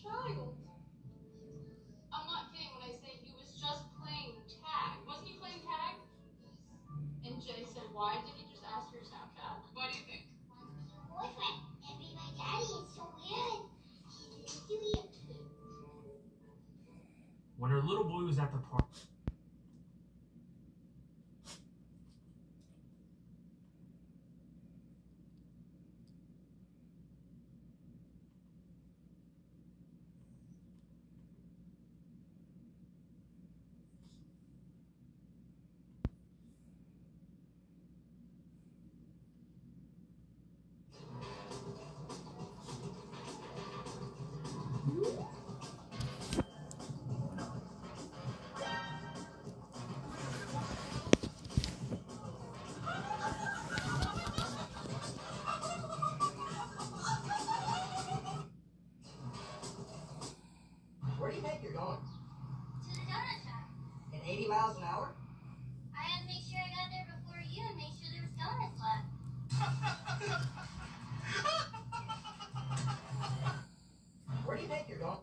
a child. I'm not kidding when I say he was just playing tag. Wasn't he playing tag? And Jay said, why did he just ask your Snapchat? Why do you think? boyfriend and be my daddy. It's so weird. He's doing it. When her little boy was at the park, 80 miles an hour? I had to make sure I got there before you and make sure there was donuts left. Where do you think you're going?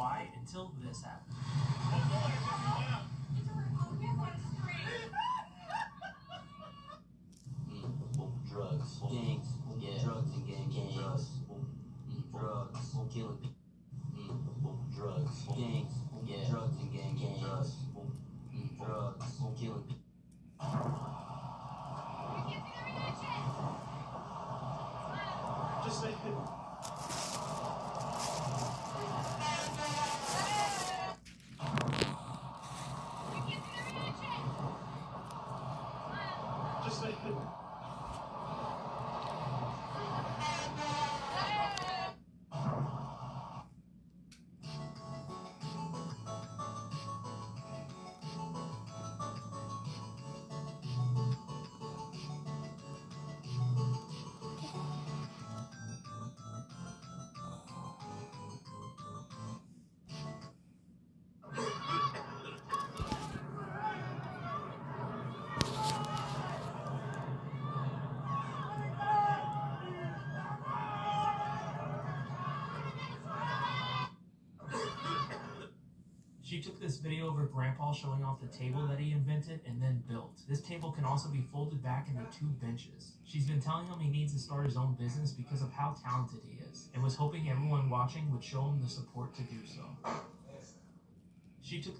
Why until this happened. drugs, gangs, yeah, drugs and gang, gangs, drugs, mm. drugs, killing people, mm. drugs, gangs, yeah, drugs and gang, gangs, drugs, mm. drugs, killing people. Just say She took this video of her grandpa showing off the table that he invented and then built. This table can also be folded back into two benches. She's been telling him he needs to start his own business because of how talented he is, and was hoping everyone watching would show him the support to do so. She took